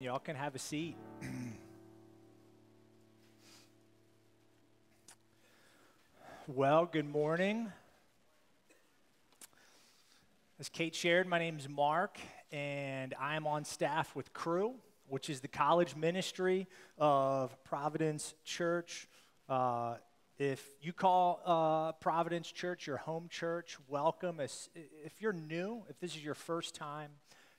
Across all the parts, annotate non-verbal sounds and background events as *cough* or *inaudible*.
Y'all can have a seat. well, good morning. As Kate shared, my name is Mark, and I'm on staff with Crew, which is the college ministry of Providence Church. Uh, if you call uh, Providence Church your home church, welcome. If you're new, if this is your first time,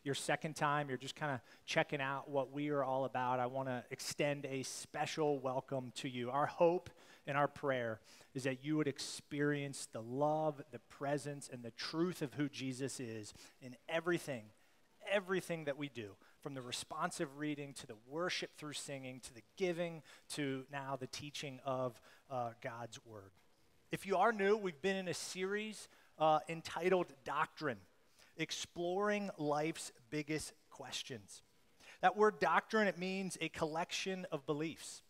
your second time, you're just kind of checking out what we are all about, I want to extend a special welcome to you. Our hope and our prayer is that you would experience the love, the presence, and the truth of who Jesus is in everything, everything that we do, from the responsive reading to the worship through singing to the giving to now the teaching of uh, God's word. If you are new, we've been in a series uh, entitled Doctrine exploring life's biggest questions. That word doctrine, it means a collection of beliefs.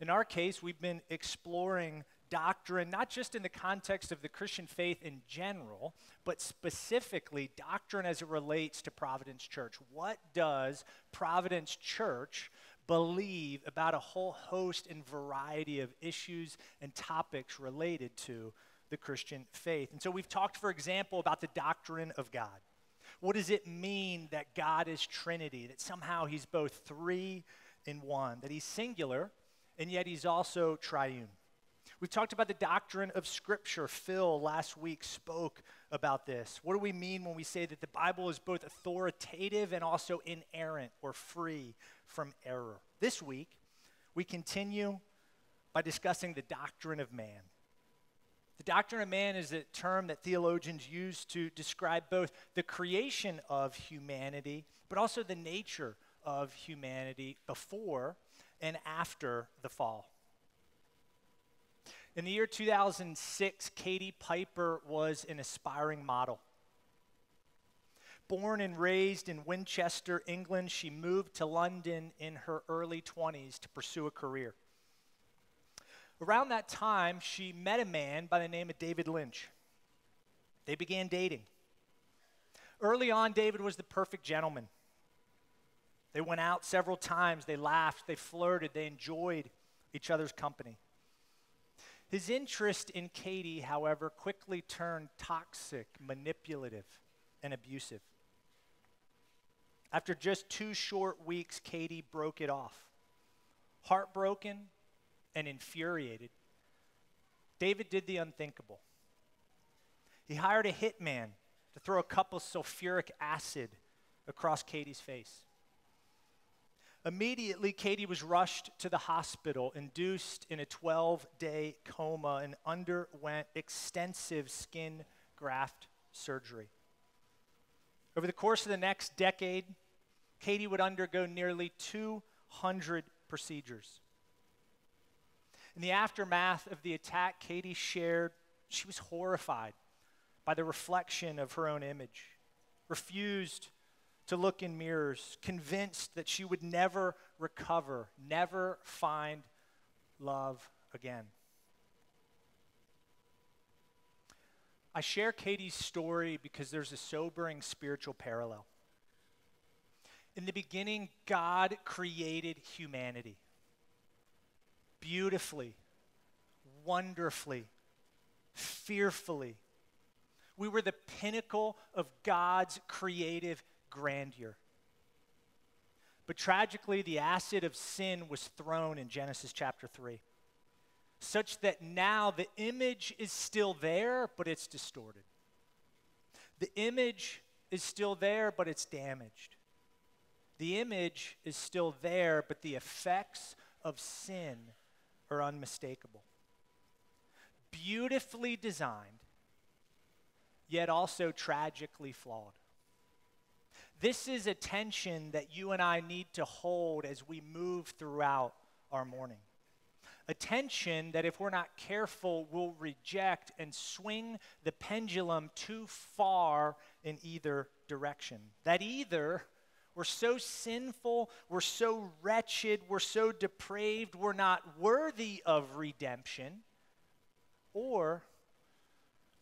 In our case, we've been exploring doctrine, not just in the context of the Christian faith in general, but specifically doctrine as it relates to Providence Church. What does Providence Church believe about a whole host and variety of issues and topics related to the Christian faith? And so we've talked, for example, about the doctrine of God. What does it mean that God is Trinity, that somehow He's both three in one, that He's singular, and yet He's also triune? We've talked about the doctrine of Scripture. Phil last week spoke about this. What do we mean when we say that the Bible is both authoritative and also inerrant or free from error? This week, we continue by discussing the doctrine of man. The doctrine of man is a term that theologians use to describe both the creation of humanity, but also the nature of humanity before and after the fall. In the year 2006, Katie Piper was an aspiring model. Born and raised in Winchester, England, she moved to London in her early 20s to pursue a career. Around that time, she met a man by the name of David Lynch. They began dating. Early on, David was the perfect gentleman. They went out several times, they laughed, they flirted, they enjoyed each other's company. His interest in Katie, however, quickly turned toxic, manipulative, and abusive. After just two short weeks, Katie broke it off. Heartbroken and infuriated, David did the unthinkable. He hired a hitman to throw a cup of sulfuric acid across Katie's face. Immediately, Katie was rushed to the hospital, induced in a 12 day coma, and underwent extensive skin graft surgery. Over the course of the next decade, Katie would undergo nearly 200 procedures. In the aftermath of the attack, Katie shared she was horrified by the reflection of her own image, refused to look in mirrors, convinced that she would never recover, never find love again. I share Katie's story because there's a sobering spiritual parallel. In the beginning, God created humanity beautifully, wonderfully, fearfully. We were the pinnacle of God's creative grandeur. But tragically, the acid of sin was thrown in Genesis chapter 3, such that now the image is still there, but it's distorted. The image is still there, but it's damaged. The image is still there, but the effects of sin are unmistakable. Beautifully designed, yet also tragically flawed. This is a tension that you and I need to hold as we move throughout our morning. A tension that, if we're not careful, will reject and swing the pendulum too far in either direction. That either we're so sinful. We're so wretched. We're so depraved. We're not worthy of redemption. Or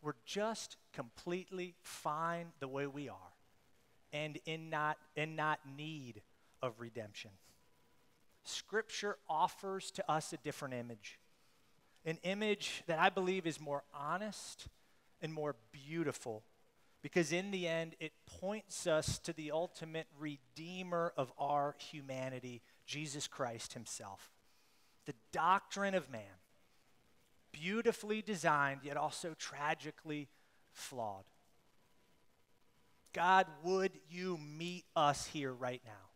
we're just completely fine the way we are and in not, in not need of redemption. Scripture offers to us a different image, an image that I believe is more honest and more beautiful because in the end, it points us to the ultimate redeemer of our humanity, Jesus Christ Himself. The doctrine of man, beautifully designed, yet also tragically flawed. God, would you meet us here right now?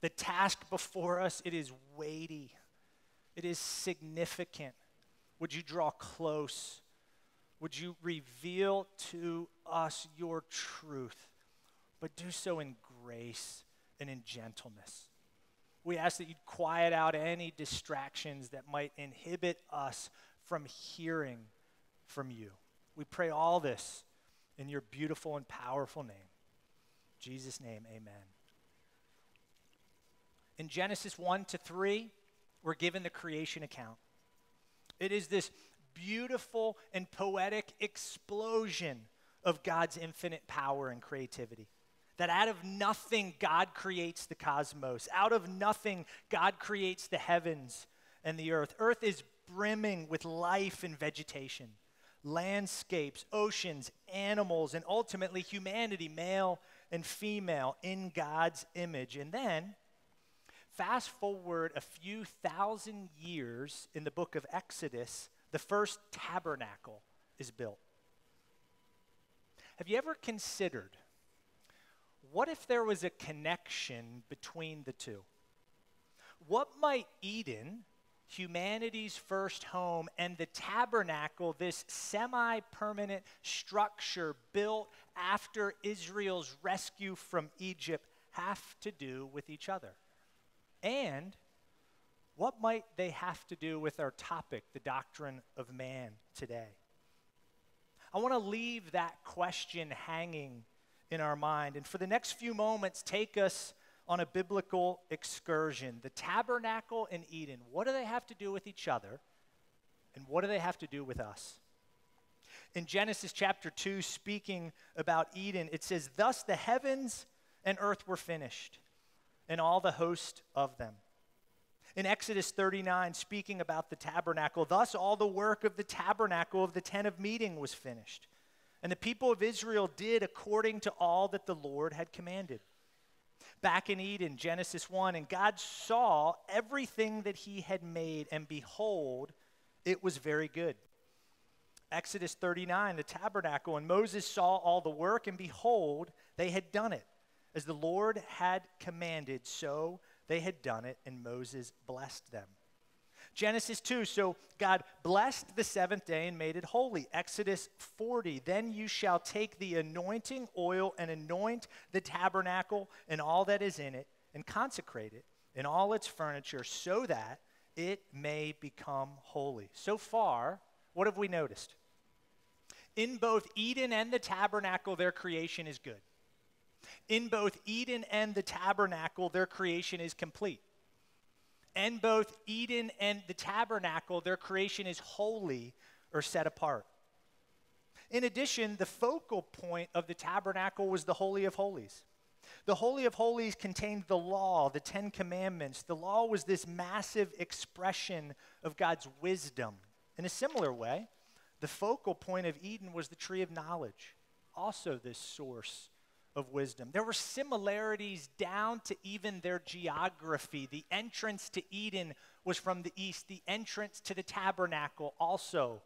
The task before us, it is weighty. It is significant. Would you draw close? Would you reveal to us your truth, but do so in grace and in gentleness? We ask that you'd quiet out any distractions that might inhibit us from hearing from you. We pray all this in your beautiful and powerful name. In Jesus' name, amen. In Genesis 1 to 3, we're given the creation account. It is this beautiful and poetic explosion of God's infinite power and creativity. That out of nothing, God creates the cosmos. Out of nothing, God creates the heavens and the earth. Earth is brimming with life and vegetation, landscapes, oceans, animals, and ultimately humanity, male and female, in God's image. And then, fast forward a few thousand years in the book of Exodus, the first tabernacle is built. Have you ever considered what if there was a connection between the two? What might Eden, humanity's first home, and the tabernacle, this semi permanent structure built after Israel's rescue from Egypt, have to do with each other? And what might they have to do with our topic, the doctrine of man, today? I want to leave that question hanging in our mind. And for the next few moments, take us on a biblical excursion. The tabernacle and Eden, what do they have to do with each other? And what do they have to do with us? In Genesis chapter 2, speaking about Eden, it says, Thus the heavens and earth were finished, and all the host of them. In Exodus 39, speaking about the tabernacle, thus all the work of the tabernacle of the tent of meeting was finished. And the people of Israel did according to all that the Lord had commanded. Back in Eden, Genesis 1, and God saw everything that he had made, and behold, it was very good. Exodus 39, the tabernacle, and Moses saw all the work, and behold, they had done it. As the Lord had commanded, so they had done it, and Moses blessed them. Genesis 2, so God blessed the seventh day and made it holy. Exodus 40, then you shall take the anointing oil and anoint the tabernacle and all that is in it, and consecrate it and all its furniture, so that it may become holy. So far, what have we noticed? In both Eden and the tabernacle, their creation is good. In both Eden and the tabernacle, their creation is complete. And both Eden and the tabernacle, their creation is holy or set apart. In addition, the focal point of the tabernacle was the Holy of Holies. The Holy of Holies contained the law, the Ten Commandments. The law was this massive expression of God's wisdom. In a similar way, the focal point of Eden was the tree of knowledge, also this source of wisdom. There were similarities down to even their geography. The entrance to Eden was from the east, the entrance to the tabernacle also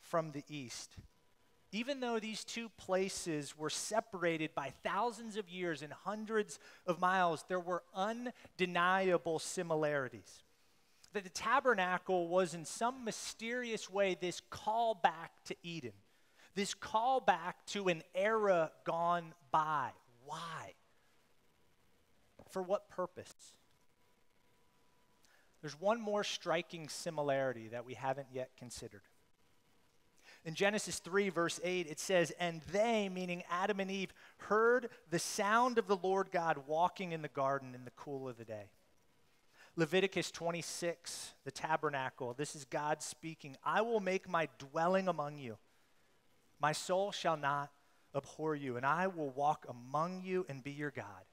from the east. Even though these two places were separated by thousands of years and hundreds of miles, there were undeniable similarities. That the tabernacle was, in some mysterious way, this callback to Eden this callback to an era gone by. Why? For what purpose? There's one more striking similarity that we haven't yet considered. In Genesis 3, verse 8, it says, And they, meaning Adam and Eve, heard the sound of the Lord God walking in the garden in the cool of the day. Leviticus 26, the tabernacle, this is God speaking I will make my dwelling among you my soul shall not abhor you, and I will walk among you and be your God,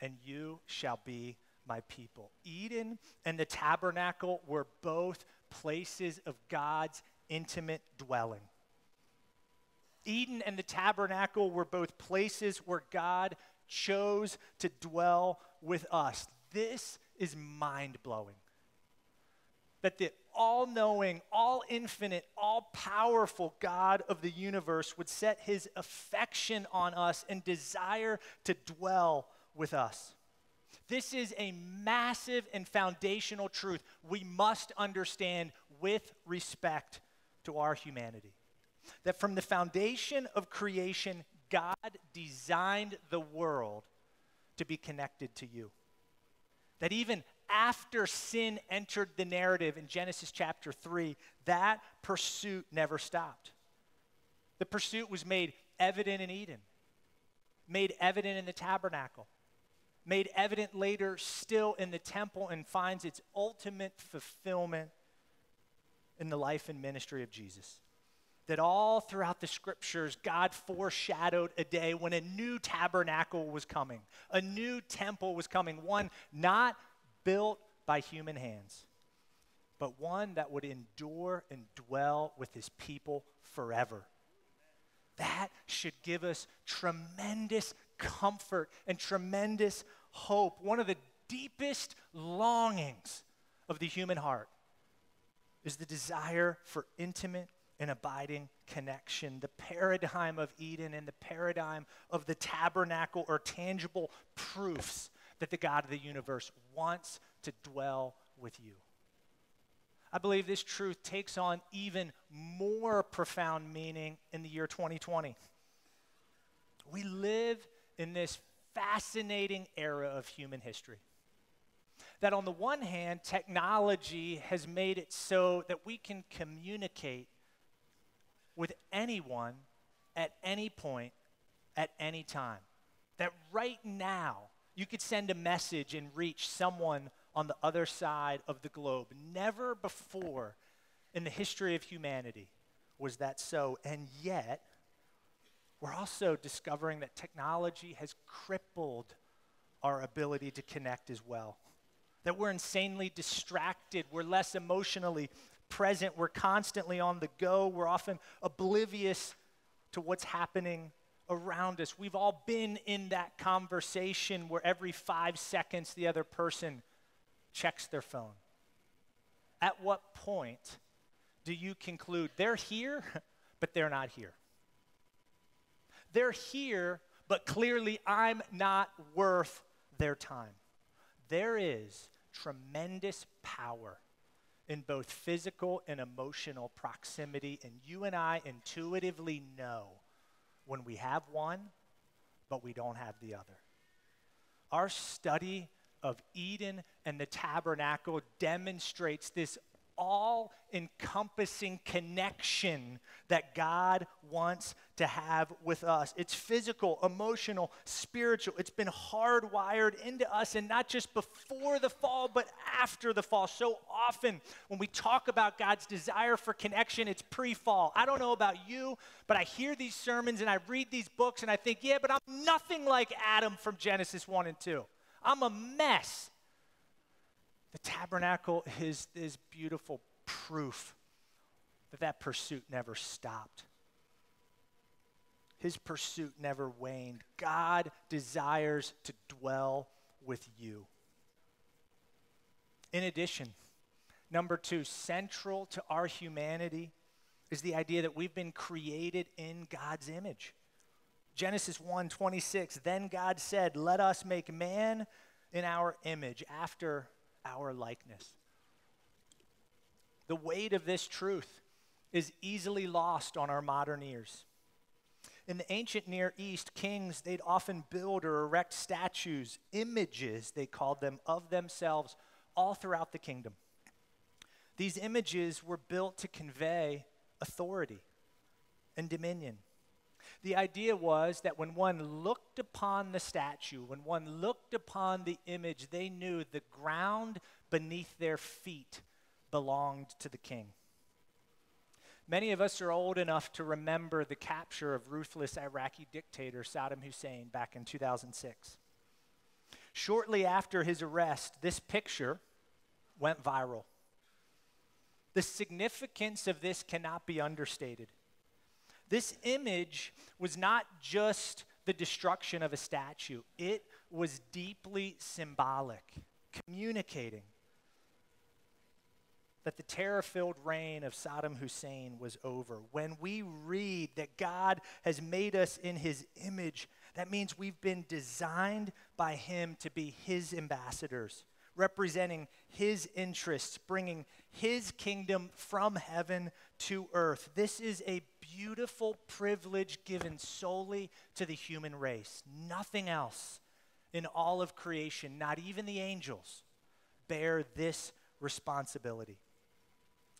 and you shall be my people. Eden and the tabernacle were both places of God's intimate dwelling. Eden and the tabernacle were both places where God chose to dwell with us. This is mind blowing. That the all knowing, all infinite, all powerful God of the universe would set his affection on us and desire to dwell with us. This is a massive and foundational truth we must understand with respect to our humanity. That from the foundation of creation, God designed the world to be connected to you. That even after sin entered the narrative in Genesis chapter 3, that pursuit never stopped. The pursuit was made evident in Eden, made evident in the tabernacle, made evident later still in the temple, and finds its ultimate fulfillment in the life and ministry of Jesus. That all throughout the scriptures, God foreshadowed a day when a new tabernacle was coming, a new temple was coming, one not built by human hands, but one that would endure and dwell with his people forever. That should give us tremendous comfort and tremendous hope. One of the deepest longings of the human heart is the desire for intimate and abiding connection. The paradigm of Eden and the paradigm of the tabernacle are tangible proofs that the God of the universe wants to dwell with you. I believe this truth takes on even more profound meaning in the year 2020. We live in this fascinating era of human history that on the one hand, technology has made it so that we can communicate with anyone at any point, at any time. That right now, you could send a message and reach someone on the other side of the globe. Never before in the history of humanity was that so. And yet, we're also discovering that technology has crippled our ability to connect as well that we're insanely distracted, we're less emotionally present, we're constantly on the go, we're often oblivious to what's happening around us. We've all been in that conversation where every five seconds the other person checks their phone. At what point do you conclude they're here, *laughs* but they're not here? They're here, but clearly I'm not worth their time. There is tremendous power in both physical and emotional proximity, and you and I intuitively know when we have one, but we don't have the other. Our study of Eden and the tabernacle demonstrates this all encompassing connection that God wants to have with us. It's physical, emotional, spiritual. It's been hardwired into us, and not just before the fall, but after the fall. So often, when we talk about God's desire for connection, it's pre fall. I don't know about you, but I hear these sermons and I read these books, and I think, yeah, but I'm nothing like Adam from Genesis 1 and 2. I'm a mess. The tabernacle is this beautiful proof that that pursuit never stopped. His pursuit never waned. God desires to dwell with you. In addition, number two, central to our humanity is the idea that we've been created in God's image. Genesis 1 26, then God said, Let us make man in our image, after our likeness. The weight of this truth is easily lost on our modern ears. In the ancient Near East, kings, they'd often build or erect statues, images, they called them, of themselves all throughout the kingdom. These images were built to convey authority and dominion. The idea was that when one looked upon the statue, when one looked upon the image, they knew the ground beneath their feet belonged to the king. Many of us are old enough to remember the capture of ruthless Iraqi dictator Saddam Hussein back in 2006. Shortly after his arrest, this picture went viral. The significance of this cannot be understated. This image was not just the destruction of a statue, it was deeply symbolic, communicating that the terror filled reign of Saddam Hussein was over. When we read that God has made us in his image, that means we've been designed by him to be his ambassadors, representing his interests, bringing his kingdom from heaven to earth. This is a beautiful privilege given solely to the human race. Nothing else in all of creation, not even the angels, bear this responsibility.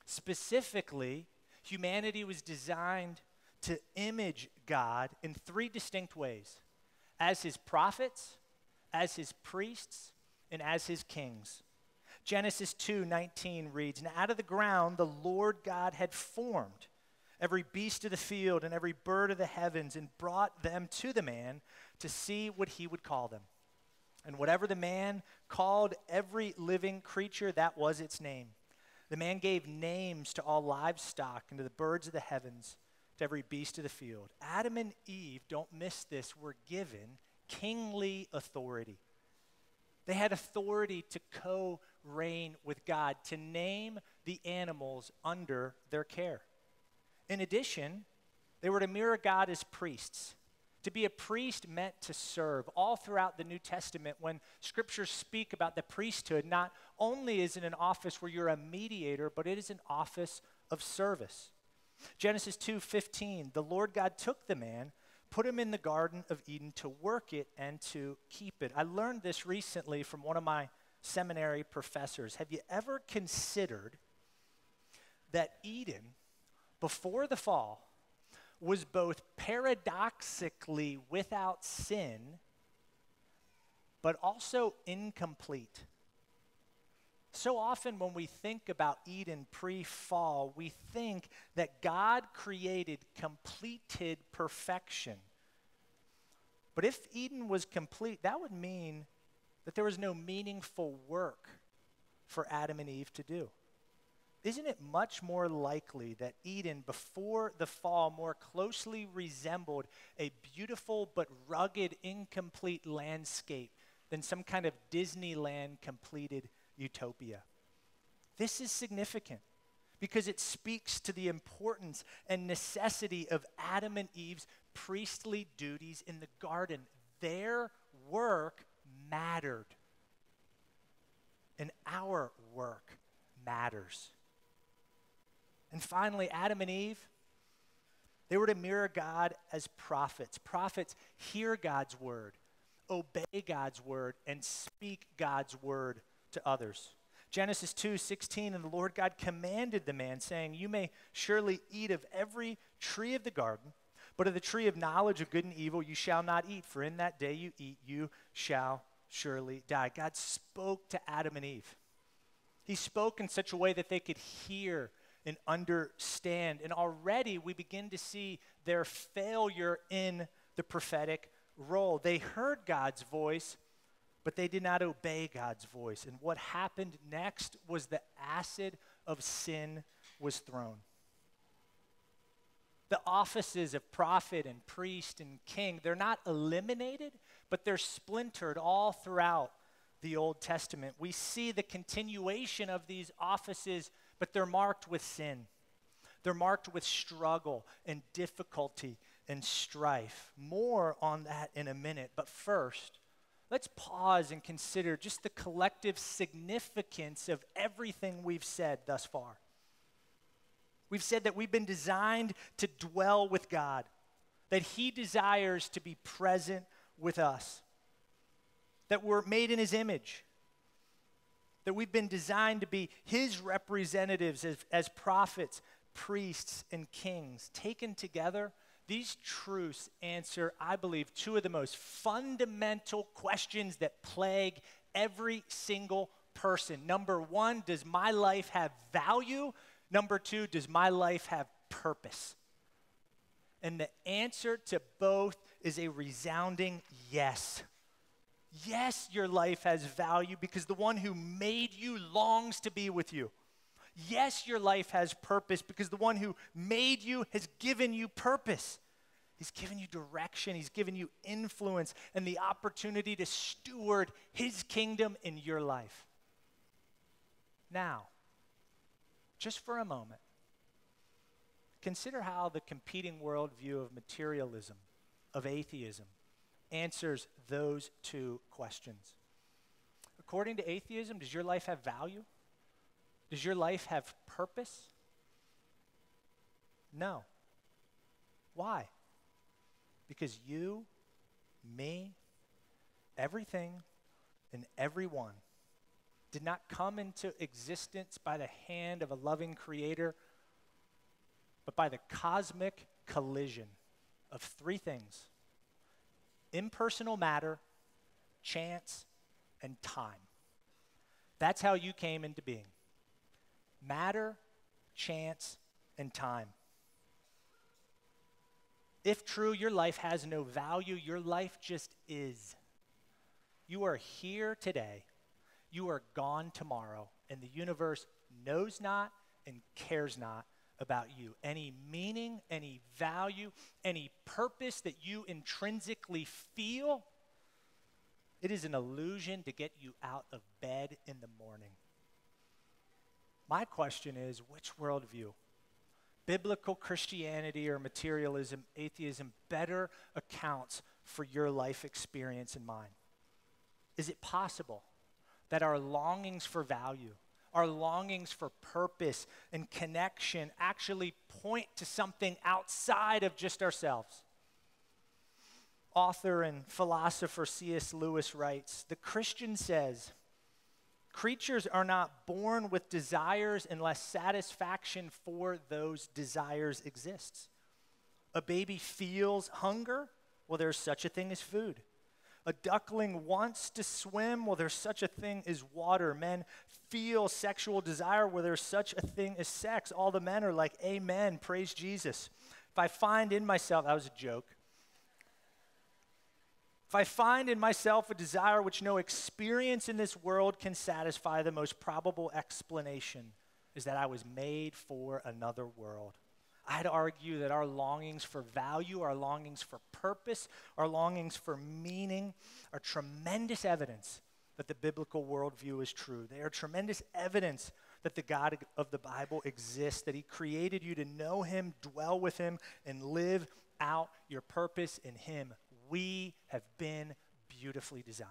Specifically, humanity was designed to image God in three distinct ways as his prophets, as his priests, and as his kings. Genesis 2:19 reads, "And out of the ground the Lord God had formed every beast of the field and every bird of the heavens and brought them to the man to see what he would call them. And whatever the man called every living creature, that was its name. The man gave names to all livestock and to the birds of the heavens, to every beast of the field. Adam and Eve, don't miss this, were given kingly authority. They had authority to co reign with God, to name the animals under their care. In addition, they were to mirror God as priests. To be a priest meant to serve. All throughout the New Testament, when scriptures speak about the priesthood, not only is it an office where you're a mediator, but it is an office of service. Genesis 2:15, the Lord God took the man, put him in the garden of Eden to work it and to keep it. I learned this recently from one of my seminary professors. Have you ever considered that Eden before the fall was both paradoxically without sin, but also incomplete. So often, when we think about Eden pre fall, we think that God created completed perfection. But if Eden was complete, that would mean that there was no meaningful work for Adam and Eve to do isn't it much more likely that Eden, before the fall, more closely resembled a beautiful but rugged, incomplete landscape than some kind of Disneyland completed utopia? This is significant because it speaks to the importance and necessity of Adam and Eve's priestly duties in the garden. Their work mattered, and our work matters. And finally, Adam and Eve, they were to mirror God as prophets. Prophets hear God's word, obey God's word, and speak God's word to others. Genesis 2 16, and the Lord God commanded the man, saying, You may surely eat of every tree of the garden, but of the tree of knowledge of good and evil you shall not eat, for in that day you eat, you shall surely die. God spoke to Adam and Eve. He spoke in such a way that they could hear and understand. And already we begin to see their failure in the prophetic role. They heard God's voice, but they did not obey God's voice. And what happened next was the acid of sin was thrown. The offices of prophet and priest and king, they're not eliminated, but they're splintered all throughout the Old Testament. We see the continuation of these offices but they're marked with sin. They're marked with struggle and difficulty and strife. More on that in a minute. But first, let's pause and consider just the collective significance of everything we've said thus far. We've said that we've been designed to dwell with God, that He desires to be present with us, that we're made in His image that we've been designed to be his representatives as, as prophets, priests, and kings. Taken together, these truths answer, I believe, two of the most fundamental questions that plague every single person. Number one, does my life have value? Number two, does my life have purpose? And the answer to both is a resounding yes. Yes, your life has value because the one who made you longs to be with you. Yes, your life has purpose because the one who made you has given you purpose. He's given you direction, He's given you influence and the opportunity to steward His kingdom in your life. Now, just for a moment, consider how the competing worldview of materialism, of atheism, answers those two questions. According to atheism, does your life have value? Does your life have purpose? No. Why? Because you, me, everything, and everyone did not come into existence by the hand of a loving creator, but by the cosmic collision of three things impersonal matter, chance, and time. That's how you came into being matter, chance, and time. If true, your life has no value, your life just is. You are here today, you are gone tomorrow, and the universe knows not and cares not about you. Any meaning, any value, any purpose that you intrinsically feel, it is an illusion to get you out of bed in the morning. My question is which worldview? Biblical Christianity or materialism, atheism better accounts for your life experience and mine? Is it possible that our longings for value, our longings for purpose and connection actually point to something outside of just ourselves. Author and philosopher C.S. Lewis writes The Christian says, Creatures are not born with desires unless satisfaction for those desires exists. A baby feels hunger, well, there's such a thing as food. A duckling wants to swim, well, there's such a thing as water. Men feel sexual desire where there's such a thing as sex. All the men are like, Amen, praise Jesus. If I find in myself, that was a joke. If I find in myself a desire which no experience in this world can satisfy, the most probable explanation is that I was made for another world. I'd argue that our longings for value, our longings for purpose, our longings for meaning are tremendous evidence that the biblical worldview is true. They are tremendous evidence that the God of the Bible exists, that He created you to know Him, dwell with Him, and live out your purpose in Him. We have been beautifully designed.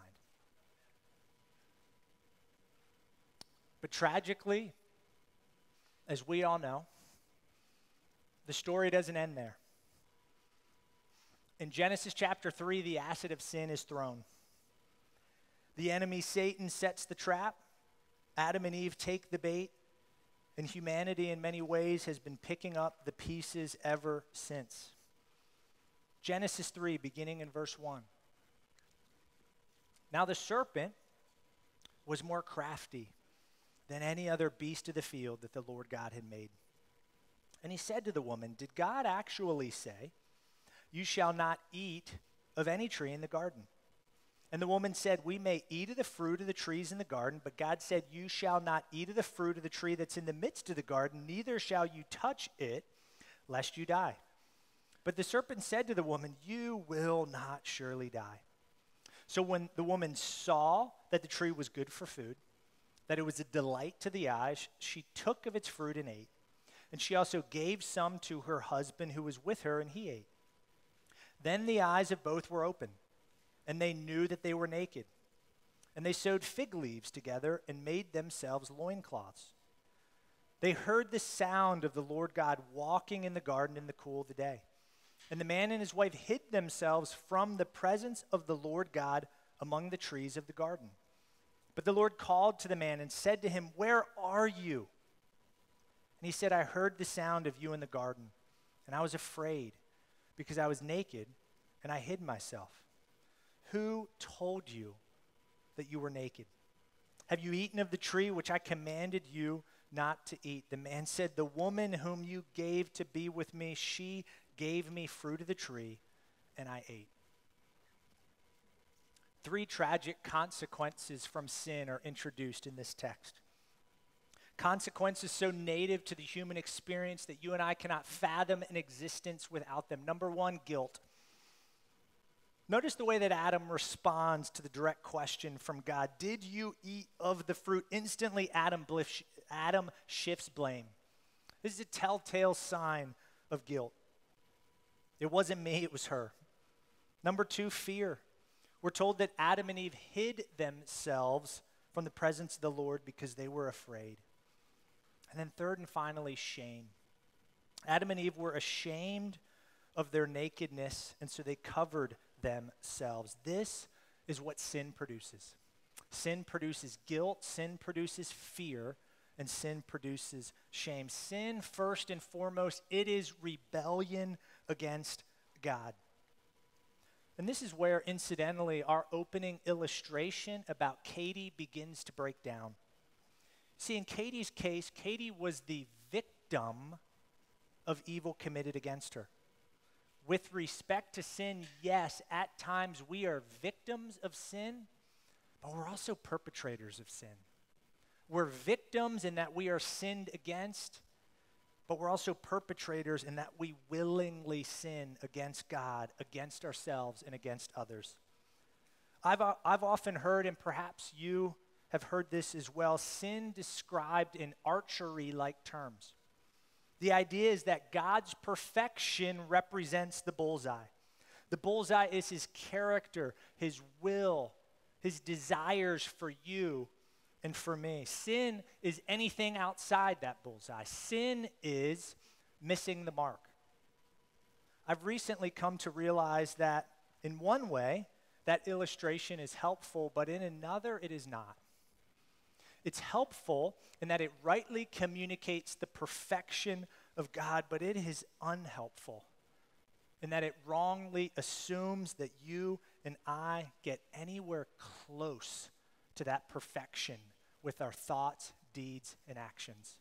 But tragically, as we all know, the story doesn't end there. In Genesis chapter 3, the acid of sin is thrown. The enemy Satan sets the trap. Adam and Eve take the bait. And humanity, in many ways, has been picking up the pieces ever since. Genesis 3, beginning in verse 1. Now the serpent was more crafty than any other beast of the field that the Lord God had made. And he said to the woman, Did God actually say, You shall not eat of any tree in the garden? And the woman said, We may eat of the fruit of the trees in the garden, but God said, You shall not eat of the fruit of the tree that's in the midst of the garden, neither shall you touch it, lest you die. But the serpent said to the woman, You will not surely die. So when the woman saw that the tree was good for food, that it was a delight to the eyes, she took of its fruit and ate. And she also gave some to her husband who was with her, and he ate. Then the eyes of both were opened and they knew that they were naked. And they sewed fig leaves together and made themselves loincloths. They heard the sound of the Lord God walking in the garden in the cool of the day. And the man and his wife hid themselves from the presence of the Lord God among the trees of the garden. But the Lord called to the man and said to him, Where are you? And he said, I heard the sound of you in the garden, and I was afraid because I was naked and I hid myself. Who told you that you were naked? Have you eaten of the tree which I commanded you not to eat. The man said, The woman whom you gave to be with me, she gave me fruit of the tree, and I ate. Three tragic consequences from sin are introduced in this text. Consequences so native to the human experience that you and I cannot fathom an existence without them. Number one, guilt. Notice the way that Adam responds to the direct question from God Did you eat of the fruit? Instantly, Adam, Adam shifts blame. This is a telltale sign of guilt. It wasn't me, it was her. Number two, fear. We're told that Adam and Eve hid themselves from the presence of the Lord because they were afraid. And then, third and finally, shame. Adam and Eve were ashamed of their nakedness, and so they covered themselves. This is what sin produces. Sin produces guilt, sin produces fear, and sin produces shame. Sin, first and foremost, it is rebellion against God. And this is where, incidentally, our opening illustration about Katie begins to break down. See, in Katie's case, Katie was the victim of evil committed against her. With respect to sin, yes, at times we are victims of sin, but we're also perpetrators of sin. We're victims in that we are sinned against, but we're also perpetrators in that we willingly sin against God, against ourselves, and against others. I've, I've often heard, and perhaps you have heard this as well, sin described in archery like terms. The idea is that God's perfection represents the bullseye. The bullseye is his character, his will, his desires for you and for me. Sin is anything outside that bullseye. Sin is missing the mark. I've recently come to realize that in one way, that illustration is helpful, but in another, it is not. It's helpful in that it rightly communicates the perfection of God, but it is unhelpful in that it wrongly assumes that you and I get anywhere close to that perfection with our thoughts, deeds, and actions.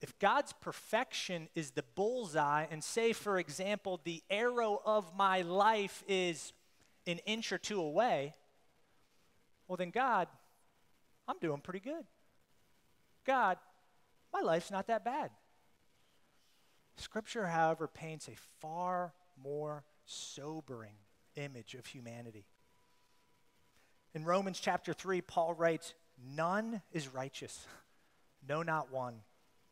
If God's perfection is the bullseye, and say, for example, the arrow of my life is an inch or two away, well, then, God, I'm doing pretty good. God, my life's not that bad. Scripture, however, paints a far more sobering image of humanity. In Romans chapter 3, Paul writes, None is righteous, no, not one.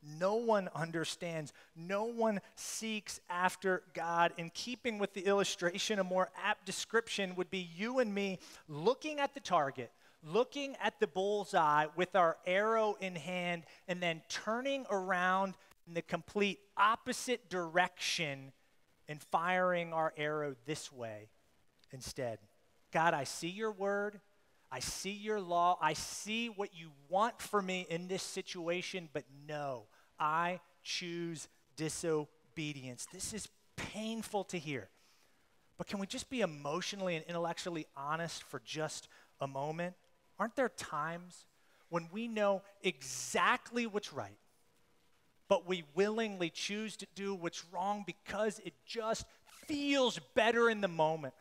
No one understands. No one seeks after God. In keeping with the illustration, a more apt description would be you and me looking at the target, looking at the bullseye with our arrow in hand, and then turning around in the complete opposite direction and firing our arrow this way instead. God, I see your word. I see your law. I see what you want for me in this situation, but no, I choose disobedience. This is painful to hear. But can we just be emotionally and intellectually honest for just a moment? Aren't there times when we know exactly what's right, but we willingly choose to do what's wrong because it just feels better in the moment?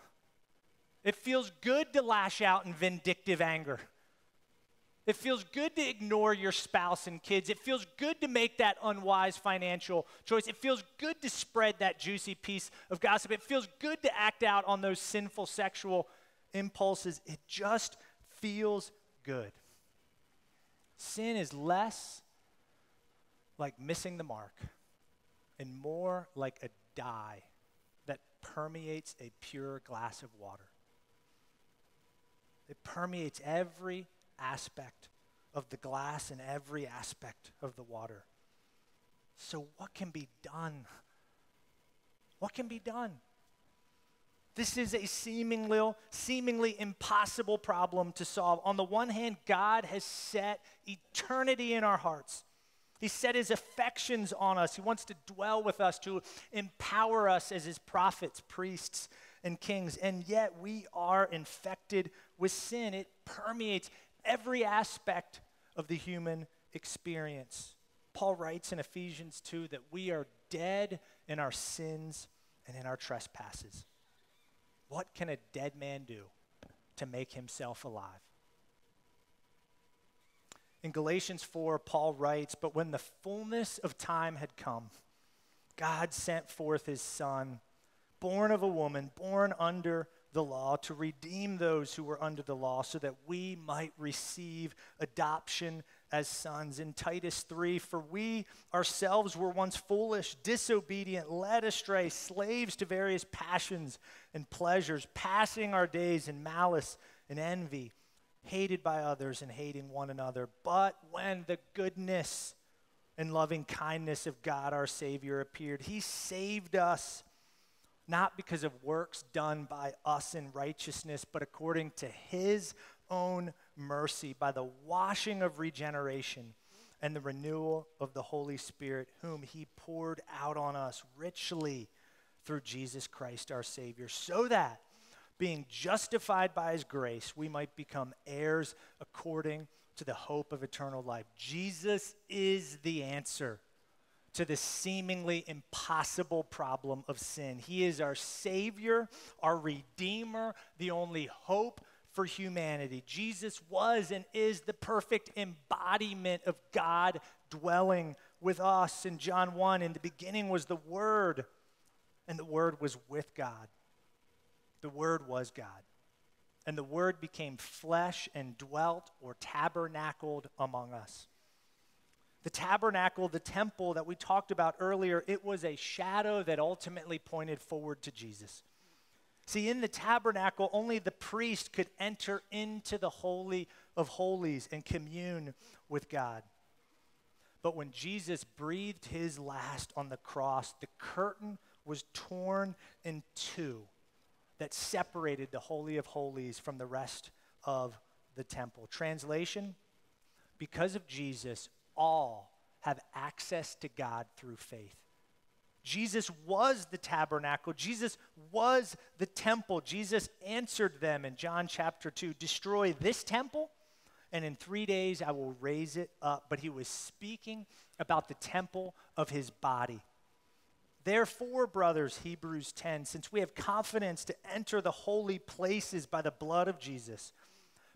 It feels good to lash out in vindictive anger. It feels good to ignore your spouse and kids. It feels good to make that unwise financial choice. It feels good to spread that juicy piece of gossip. It feels good to act out on those sinful sexual impulses. It just feels good. Sin is less like missing the mark and more like a dye that permeates a pure glass of water. It permeates every aspect of the glass and every aspect of the water. So, what can be done? What can be done? This is a seemingly, seemingly impossible problem to solve. On the one hand, God has set eternity in our hearts. He set his affections on us. He wants to dwell with us, to empower us as his prophets, priests, and kings. And yet we are infected with sin. It permeates every aspect of the human experience. Paul writes in Ephesians 2 that we are dead in our sins and in our trespasses. What can a dead man do to make himself alive? In Galatians 4, Paul writes, But when the fullness of time had come, God sent forth his Son, born of a woman, born under the law, to redeem those who were under the law, so that we might receive adoption as sons. In Titus 3, for we ourselves were once foolish, disobedient, led astray, slaves to various passions and pleasures, passing our days in malice and envy hated by others and hating one another. But when the goodness and loving kindness of God our Savior appeared, He saved us not because of works done by us in righteousness, but according to His own mercy, by the washing of regeneration and the renewal of the Holy Spirit, whom He poured out on us richly through Jesus Christ our Savior, so that being justified by his grace, we might become heirs according to the hope of eternal life. Jesus is the answer to the seemingly impossible problem of sin. He is our Savior, our Redeemer, the only hope for humanity. Jesus was and is the perfect embodiment of God dwelling with us. In John 1, in the beginning was the Word, and the Word was with God the Word was God. And the Word became flesh and dwelt or tabernacled among us. The tabernacle, the temple that we talked about earlier, it was a shadow that ultimately pointed forward to Jesus. See, in the tabernacle, only the priest could enter into the Holy of Holies and commune with God. But when Jesus breathed his last on the cross, the curtain was torn in two that separated the Holy of Holies from the rest of the temple. Translation Because of Jesus, all have access to God through faith. Jesus was the tabernacle. Jesus was the temple. Jesus answered them in John chapter 2 Destroy this temple, and in three days I will raise it up. But he was speaking about the temple of his body. Therefore, brothers, Hebrews 10, since we have confidence to enter the holy places by the blood of Jesus,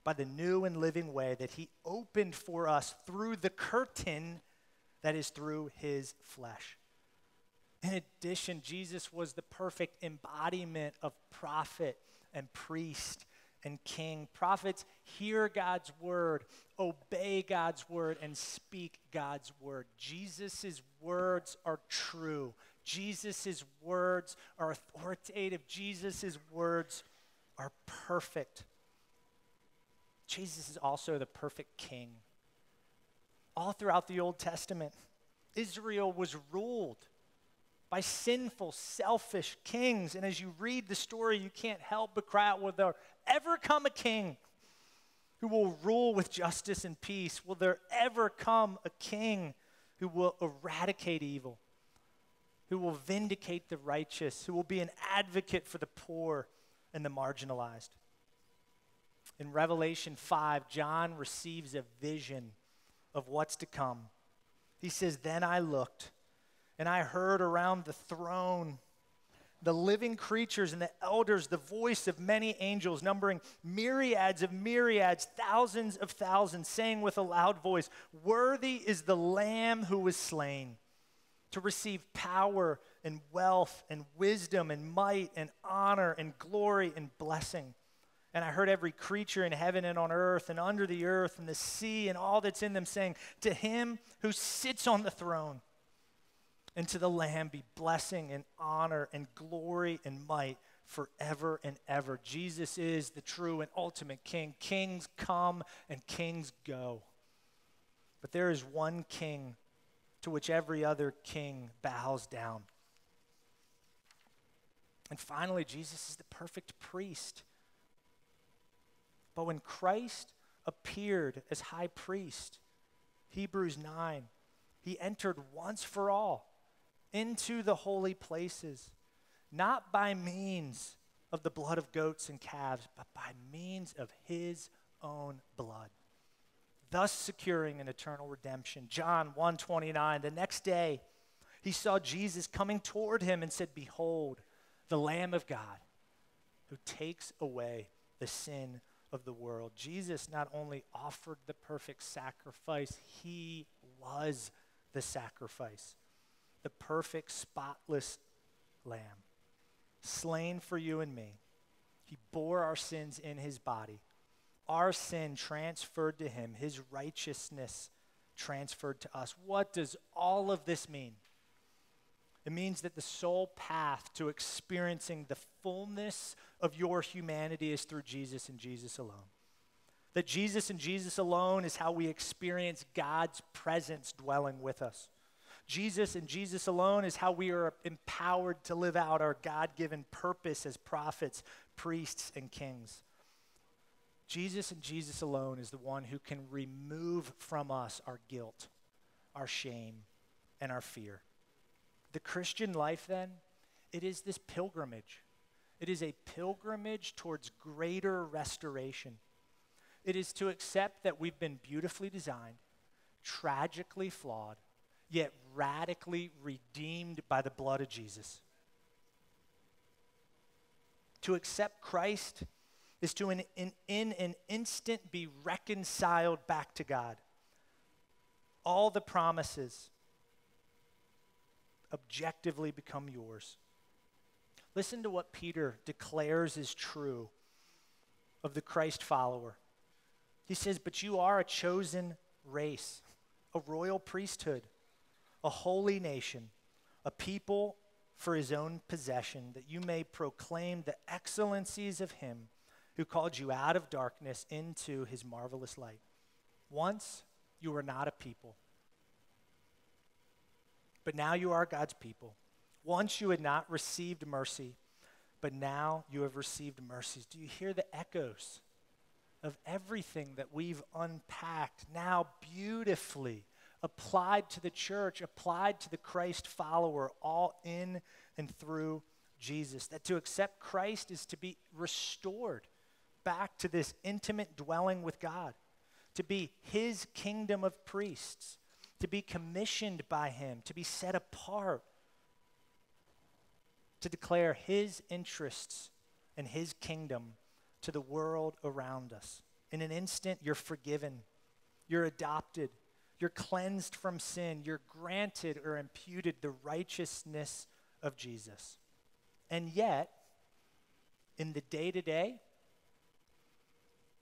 by the new and living way that he opened for us through the curtain that is through his flesh. In addition, Jesus was the perfect embodiment of prophet and priest and king. Prophets hear God's word, obey God's word, and speak God's word. Jesus' words are true. Jesus' words are authoritative. Jesus' words are perfect. Jesus is also the perfect king. All throughout the Old Testament, Israel was ruled by sinful, selfish kings. And as you read the story, you can't help but cry out, Will there ever come a king who will rule with justice and peace? Will there ever come a king who will eradicate evil? Who will vindicate the righteous, who will be an advocate for the poor and the marginalized. In Revelation 5, John receives a vision of what's to come. He says, Then I looked, and I heard around the throne the living creatures and the elders the voice of many angels, numbering myriads of myriads, thousands of thousands, saying with a loud voice, Worthy is the Lamb who was slain to receive power and wealth and wisdom and might and honor and glory and blessing. And I heard every creature in heaven and on earth and under the earth and the sea and all that's in them saying, To him who sits on the throne and to the Lamb be blessing and honor and glory and might forever and ever. Jesus is the true and ultimate King. Kings come and kings go. But there is one King to which every other king bows down. And finally, Jesus is the perfect priest. But when Christ appeared as high priest, Hebrews 9, he entered once for all into the holy places, not by means of the blood of goats and calves, but by means of his own blood. Thus securing an eternal redemption. John 1:29 The next day he saw Jesus coming toward him and said, "Behold, the Lamb of God who takes away the sin of the world." Jesus not only offered the perfect sacrifice, he was the sacrifice. The perfect spotless lamb slain for you and me. He bore our sins in his body our sin transferred to him, his righteousness transferred to us. What does all of this mean? It means that the sole path to experiencing the fullness of your humanity is through Jesus and Jesus alone. That Jesus and Jesus alone is how we experience God's presence dwelling with us. Jesus and Jesus alone is how we are empowered to live out our God given purpose as prophets, priests, and kings. Jesus and Jesus alone is the one who can remove from us our guilt, our shame, and our fear. The Christian life, then, it is this pilgrimage. It is a pilgrimage towards greater restoration. It is to accept that we've been beautifully designed, tragically flawed, yet radically redeemed by the blood of Jesus. To accept Christ is to, in, in, in an instant, be reconciled back to God. All the promises objectively become yours. Listen to what Peter declares is true of the Christ follower. He says, But you are a chosen race, a royal priesthood, a holy nation, a people for his own possession, that you may proclaim the excellencies of him who called you out of darkness into his marvelous light. Once you were not a people, but now you are God's people. Once you had not received mercy, but now you have received mercies. Do you hear the echoes of everything that we've unpacked now beautifully applied to the church, applied to the Christ follower, all in and through Jesus? That to accept Christ is to be restored back to this intimate dwelling with God, to be His kingdom of priests, to be commissioned by Him, to be set apart, to declare His interests and His kingdom to the world around us. In an instant, you're forgiven, you're adopted, you're cleansed from sin, you're granted or imputed the righteousness of Jesus. And yet, in the day to day,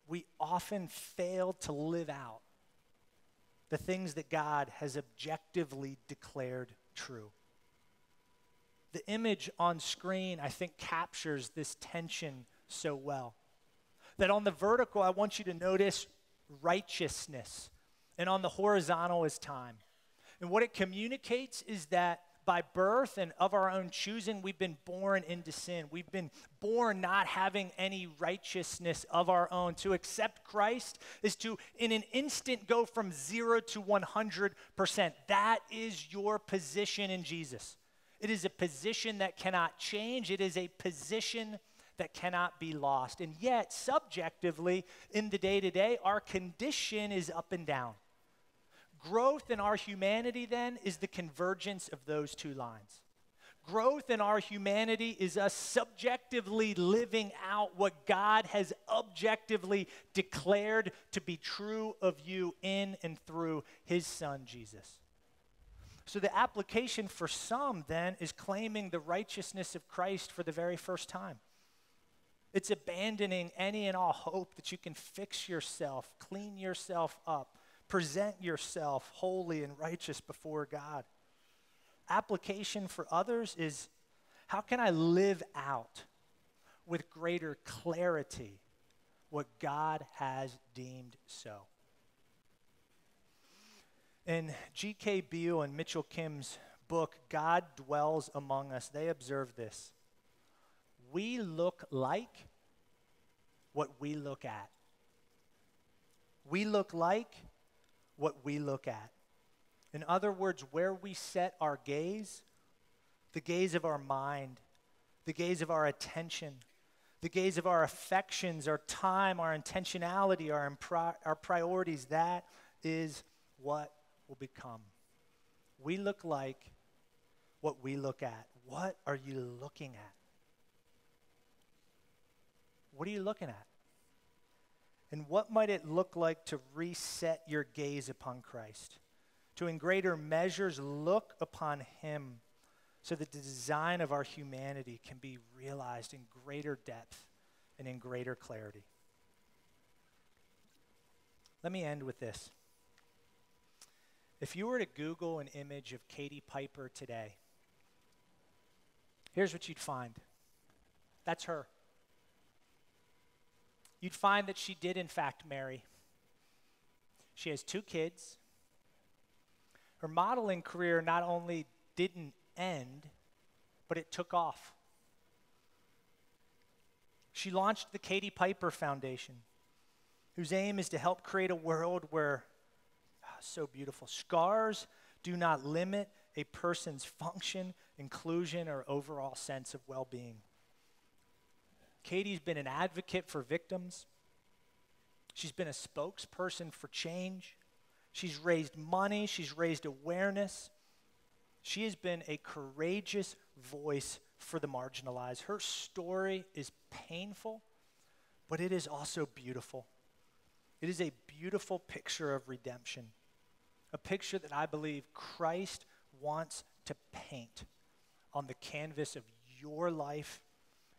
we often fail to live out the things that God has objectively declared true. The image on screen, I think, captures this tension so well. That on the vertical, I want you to notice righteousness, and on the horizontal is time. And what it communicates is that by birth and of our own choosing, we've been born into sin. We've been born not having any righteousness of our own. To accept Christ is to, in an instant, go from zero to 100%. That is your position in Jesus. It is a position that cannot change, it is a position that cannot be lost. And yet, subjectively, in the day to day, our condition is up and down. Growth in our humanity, then, is the convergence of those two lines. Growth in our humanity is us subjectively living out what God has objectively declared to be true of you in and through His Son, Jesus. So, the application for some then is claiming the righteousness of Christ for the very first time. It's abandoning any and all hope that you can fix yourself, clean yourself up, present yourself holy and righteous before God. Application for others is how can I live out with greater clarity what God has deemed so? In G.K. Beale and Mitchell Kim's book, God Dwells Among Us, they observe this. We look like what we look at. We look like what we look at. In other words, where we set our gaze, the gaze of our mind, the gaze of our attention, the gaze of our affections, our time, our intentionality, our, impri- our priorities. That is what will become. We look like what we look at. What are you looking at? What are you looking at? And what might it look like to reset your gaze upon Christ? To, in greater measures, look upon Him so that the design of our humanity can be realized in greater depth and in greater clarity. Let me end with this. If you were to Google an image of Katie Piper today, here's what you'd find that's her. You'd find that she did, in fact, marry. She has two kids. Her modeling career not only didn't end, but it took off. She launched the Katie Piper Foundation, whose aim is to help create a world where, oh, so beautiful, scars do not limit a person's function, inclusion, or overall sense of well being. Katie's been an advocate for victims. She's been a spokesperson for change. She's raised money, she's raised awareness. She has been a courageous voice for the marginalized. Her story is painful, but it is also beautiful. It is a beautiful picture of redemption, a picture that I believe Christ wants to paint on the canvas of your life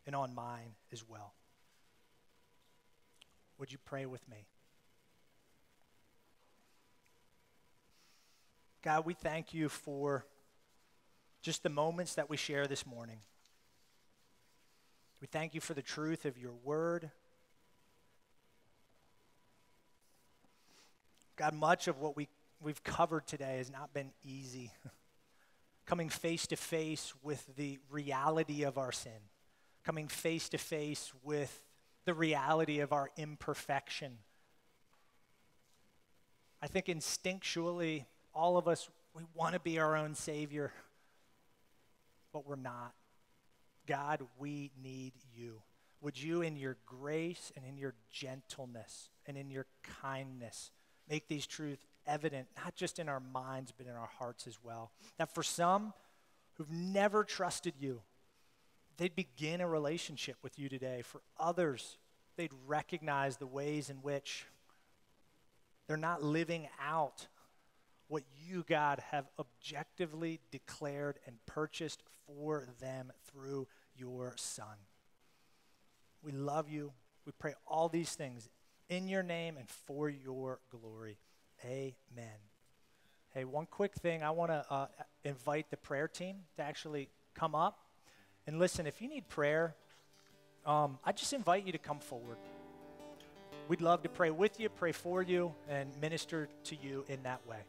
and on mine as well. Would you pray with me? God, we thank you for just the moments that we share this morning. We thank you for the truth of your word. God, much of what we, we've covered today has not been easy. *laughs* coming face to face with the reality of our sin, coming face to face with the reality of our imperfection. I think instinctually, all of us, we want to be our own Savior, but we're not. God, we need you. Would you, in your grace and in your gentleness and in your kindness, make these truths evident, not just in our minds, but in our hearts as well? That for some who've never trusted you, they'd begin a relationship with you today. For others, they'd recognize the ways in which they're not living out what you, God, have objectively declared and purchased for them through your Son. We love you. We pray all these things in your name and for your glory. Amen. Hey, one quick thing. I want to uh, invite the prayer team to actually come up. And listen, if you need prayer, um, I just invite you to come forward. We'd love to pray with you, pray for you, and minister to you in that way.